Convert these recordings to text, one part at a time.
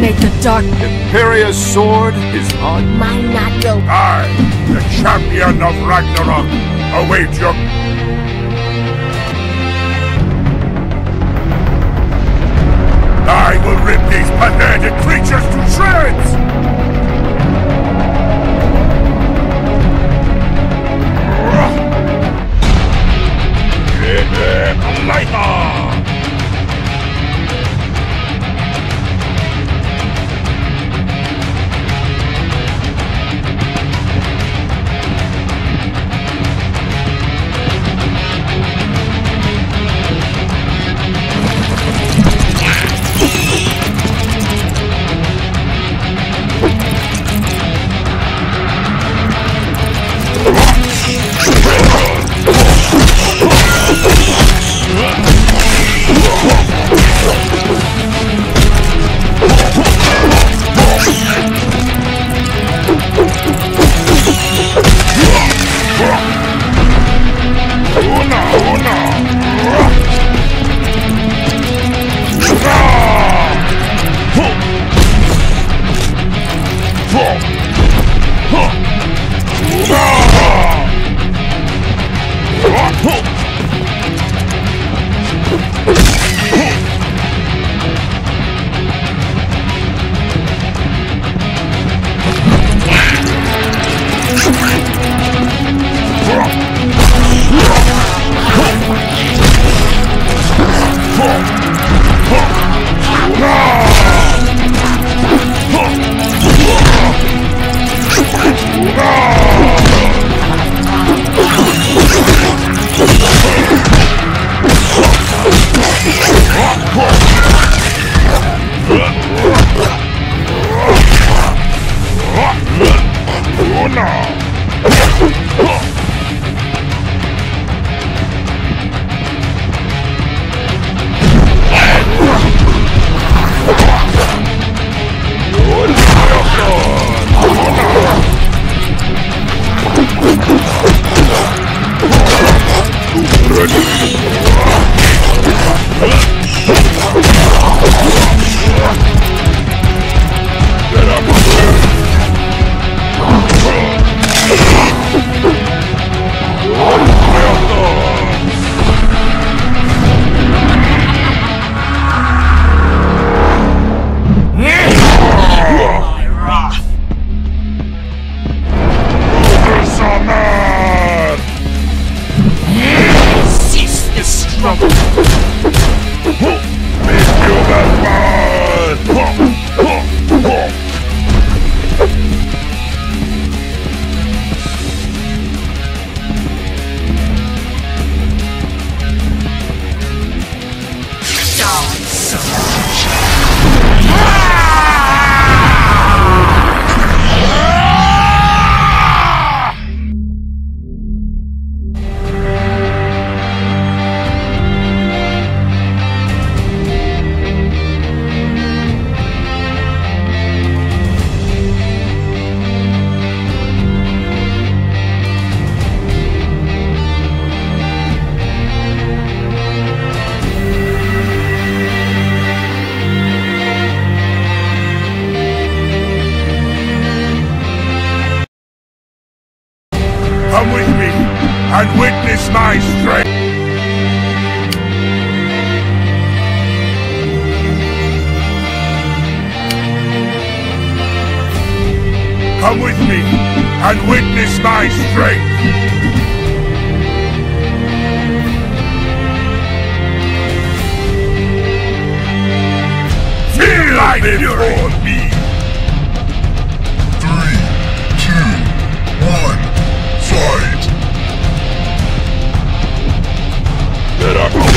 dominate the dark. Imperia's sword is on. my not go. I, the champion of Ragnarok, await your I will rip these pathetic creatures to shreds! Blood! And witness my strength! Feel like before me! Three, two, one, fight! You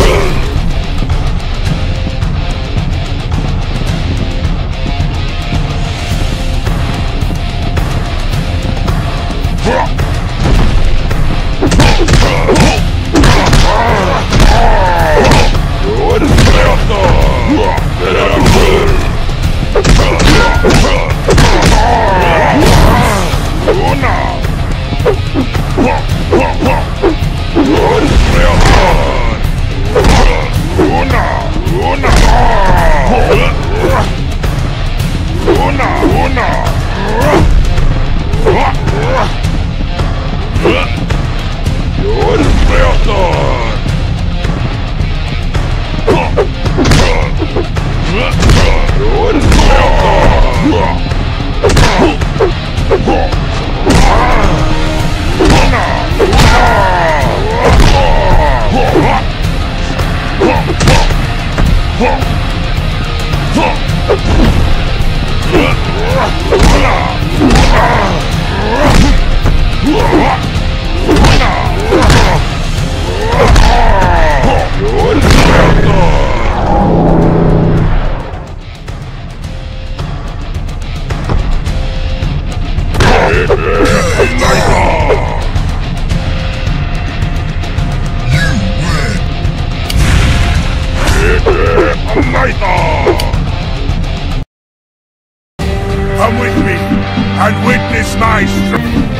Berto! Whoa! Come with me and witness my strength.